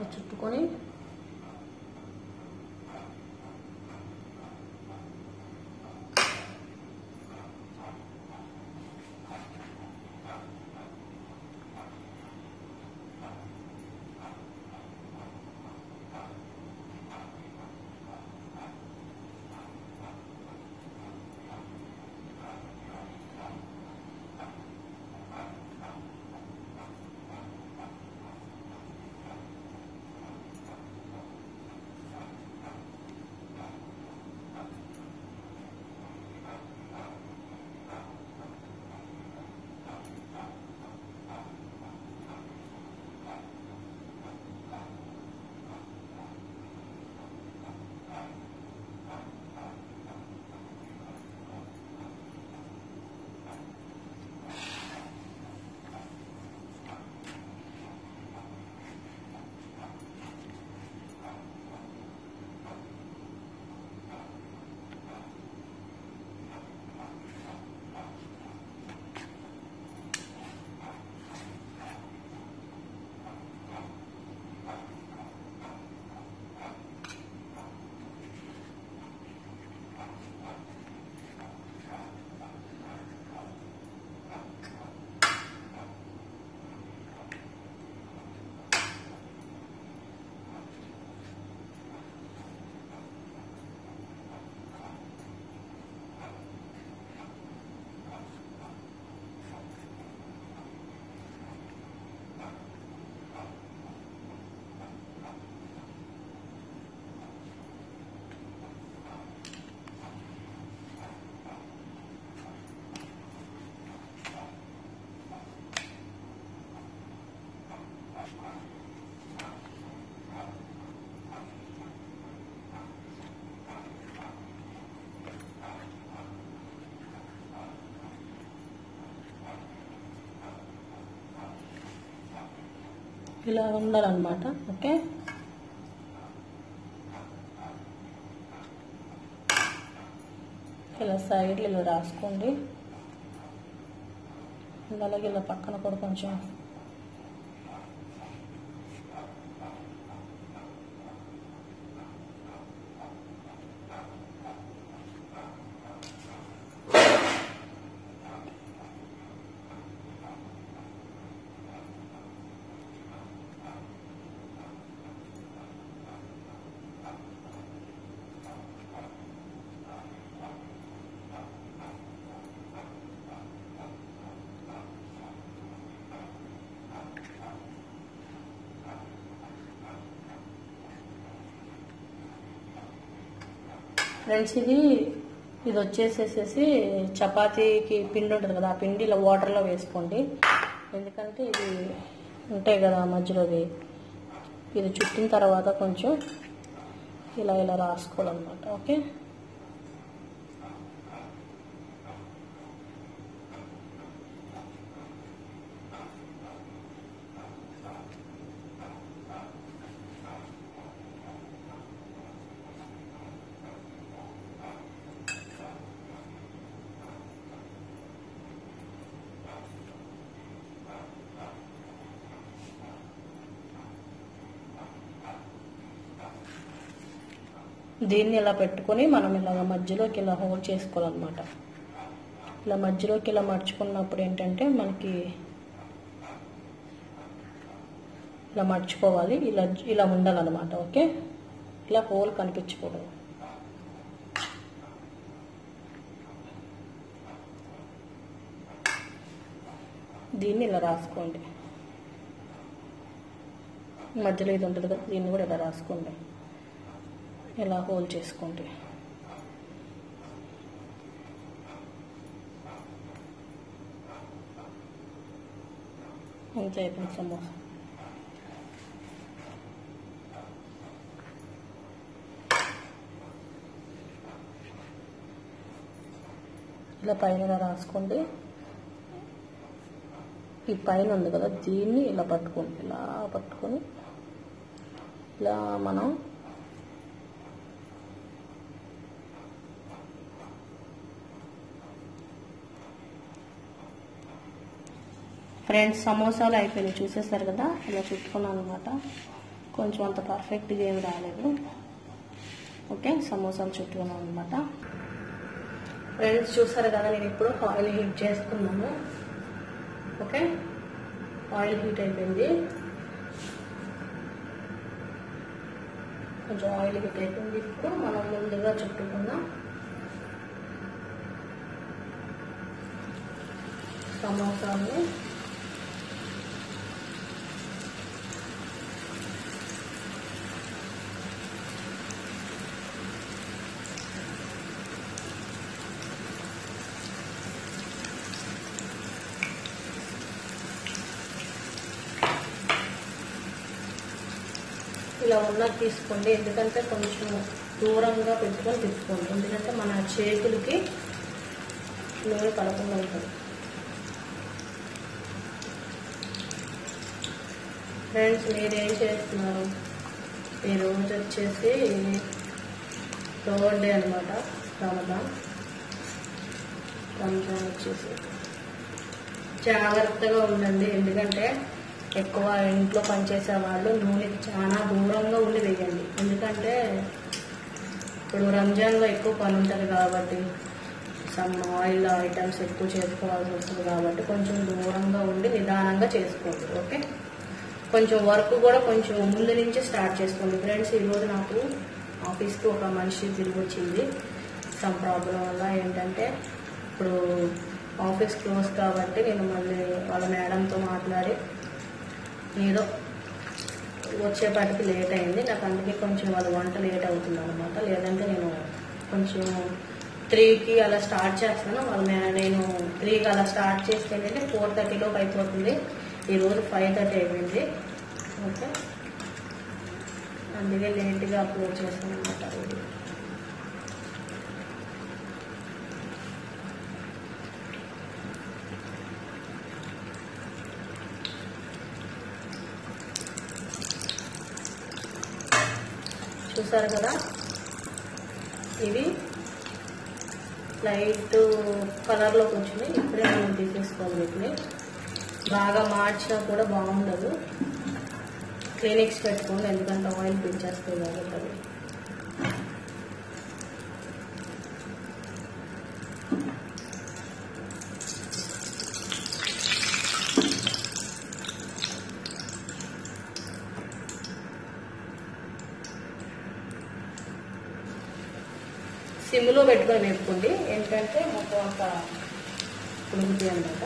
ఇలా ఇలా ఉండాలన్నమాట ఓకే? ఇలా సైడ్లు ఇలా రాసుకోండి. అలాగే ఇలా పక్కన కూడా కొంచెం ఫ్రెండ్స్ ఇది ఇది వచ్చేసేసేసి చపాతీకి పిండి ఉంటుంది కదా ఆ పిండి ఇలా వాటర్లో వేసుకోండి. ఎందుకంటే ఇది ఉంటాయి కదా మధ్యలోవి ఇది చుట్టిన తర్వాత కొంచెం ఇలా ఇలా రాసుకోవాలన్నమాట ఓకే? దీన్ని ఇలా పెట్టుకొని మనం ఇలాగ మధ్యలోకి ఇలా హోల్డ్ చేసుకోవాలన్నమాట. ఇలా మధ్యలోకి ఇలా మడుచుకున్నప్పుడు ఏంటంటే మనకి ఇలా మర్చిపోవాలి. ఇలా ఇలా ఉండాలన్నమాట ఓకే? ఇలా హోల్ కనిపించకూడదు. దీన్ని ఇలా రాసుకోండి. మధ్యలో ఇది ఉంటుంది కదా దీన్ని కూడా ఇలా రాసుకోండి. ఇలా హోల్ చేసుకుంటే అంతే అయిపోయింది సమోసా. ఇలా పైన రాసుకోండి. ఈ పైన ఉంది కదా దీన్ని ఇలా పట్టుకోండి. ఇలా పట్టుకొని ఇలా మనం ఫ్రెండ్స్ సమోసాలు అయిపోయినాయి. చూసేస్తారు కదా? ఇలా చుట్టుకున్నాను అనమాట కొంచెం అంత పర్ఫెక్ట్గా ఏమి రాలేదు. ఓకే సమోసాలు చుట్టుకున్నాం అనమాట ఫ్రెండ్స్ చూసారు కదా నేను ఇప్పుడు ఆయిల్ హీట్ చేసుకున్నాను. ఓకే? ఆయిల్ హీట్ అయిపోయింది. కొంచెం ఆయిల్ హీట్ అయిపోయింది. ఇప్పుడు మనం ముందుగా చుట్టుకుందాం. సమోసాలు ఇలా ఉన్నది తీసుకోండి. ఎందుకంటే కొంచెం దూరంగా పెట్టుకొని తిప్పుకోండి. ఎందుకంటే మన చేతులకి నూనె పడకుండా ఉంటుంది. ఫ్రెండ్స్ మీరేం చేస్తున్నారు? ఈ రోజు వచ్చేసి థర్డ్ డే అనమాట రమదాన్. రంజాన్ వచ్చేసి జాగ్రత్తగా ఉండండి. ఎందుకంటే ఎక్కువ ఇంట్లో పనిచేసే వాళ్ళు నూనెకి చాలా దూరంగా ఉండి వేయండి. ఎందుకంటే ఇప్పుడు రంజాన్లో ఎక్కువ పని ఉంటుంది కాబట్టి సమ్ ఆయిల్ ఐటమ్స్ ఎక్కువ చేసుకోవాల్సి వస్తుంది కాబట్టి కొంచెం దూరంగా ఉండి నిదానంగా చేసుకోండి ఓకే? కొంచెం వర్క్ కూడా కొంచెం ముందు నుంచి స్టార్ట్ చేసుకోండి. ఫ్రెండ్స్ ఈరోజు నాకు ఆఫీస్కి ఒక మనిషి తిరిగి వచ్చింది సమ్ ప్రాబ్లం వల్ల ఏంటంటే ఇప్పుడు ఆఫీస్ క్లోజ్ కాబట్టి నేను మళ్ళీ వాళ్ళ మేడంతో మాట్లాడి ఏదో వచ్చేపాటికి లేట్ అయింది. నాకు అందుకే కొంచెం వాళ్ళ వంట లేట్ అవుతుంది అనమాట లేదంటే నేను కొంచెం త్రీకి అలా స్టార్ట్ చేస్తాను. వాళ్ళ నేను త్రీకి అలా స్టార్ట్ చేస్తే ఏంటంటే ఫోర్ థర్టీలోకి అయిపోతుంది. ఈరోజు ఫైవ్ థర్టీ అయిపోయింది ఓకే. అందుకే లేట్గా అప్లోడ్ చేస్తాను అనమాట చూసారు కదా? ఇవి లైట్ కలర్లోకి వచ్చింది ఇప్పుడే మనం తీసేసుకోవాలి వీటిని. బాగా మార్చినా కూడా బాగుండదు. క్లినిక్స్ పెట్టుకోండి ఎందుకంటే ఆయిల్ పీల్చేస్తుంది కాబట్టి అవి సిమ్లో పెట్టుకొని వేపుకోండి ఏంటంటే మొత్తం అంత ఉడుకుతాయి అన్నమాట.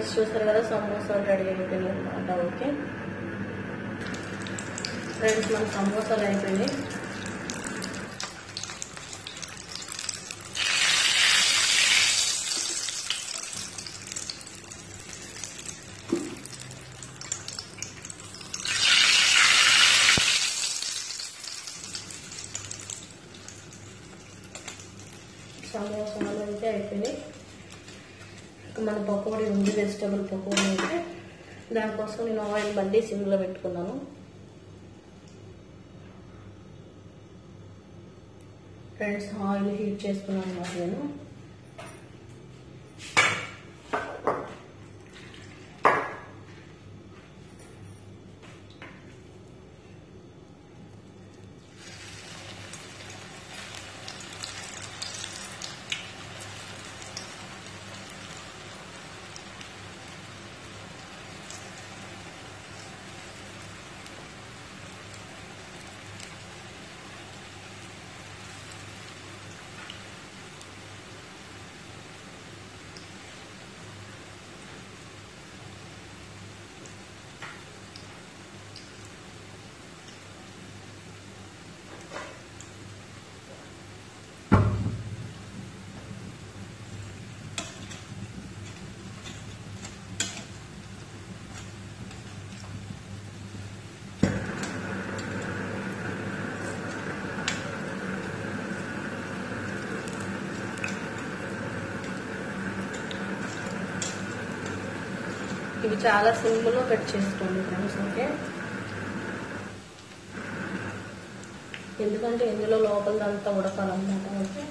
ఫ్రెండ్స్ చూస్తారు కదా సమోసాలు రెడీ అయిపోయినాయి అనమాట ఓకే. ఫ్రెండ్స్ మన సమోసాలు అయిపోయినాయి సమోసాలు అయితే అయిపోయినాయి ఇంకా మన పకోడీ ఉంది వెజిటబుల్ పకోడీ అయితే దానికోసం నేను ఆయిల్ బండి సిమ్లో పెట్టుకున్నాను. ఫ్రెండ్స్ ఆయిల్ హీట్ చేసుకున్నాను అన్నమాట నేను. ఇవి చాలా సింపుల్గా కట్ చేసుకోండి ఫ్రెండ్స్ ఓకే? ఎందుకంటే ఇందులో లోపలదంతా ఉడకాలన్నమాట ఓకే?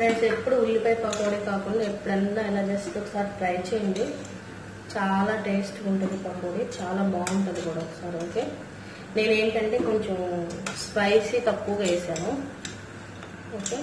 ఫ్రెండ్స్ ఎప్పుడు ఉల్లిపాయ పకోడీ కాకుండా ఎప్పుడన్నా ఇలా జస్ట్ ఒకసారి ట్రై చేయండి. చాలా టేస్ట్గా ఉంటుంది పకోడీ. చాలా బాగుంటుంది కూడా ఒకసారి ఓకే? నేనేంటంటే కొంచెం స్పైసీ తక్కువగా వేసాను. ఓకే?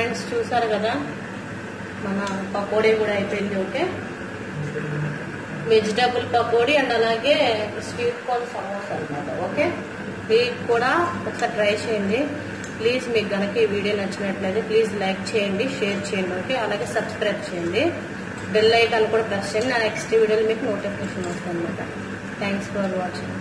ఫ్రెండ్స్ చూసారు కదా? మన పకోడీ కూడా అయిపోయింది ఓకే? వెజిటబుల్ పకోడీ అండ్ అలాగే స్వీట్ కార్న్ సమోసా అనమాట ఓకే? ఇది కూడా ఒకసారి ట్రై చేయండి. ప్లీజ్ మీకు కనుక ఈ వీడియో నచ్చినట్లయితే ప్లీజ్ లైక్ చేయండి షేర్ చేయండి ఓకే? అలాగే సబ్స్క్రైబ్ చేయండి. బెల్ ఐకాన్ కూడా ప్రెస్ చేయండి. నా నెక్స్ట్ వీడియోలో మీకు నోటిఫికేషన్ వస్తుంది అనమాట థ్యాంక్స్ ఫర్ వాచింగ్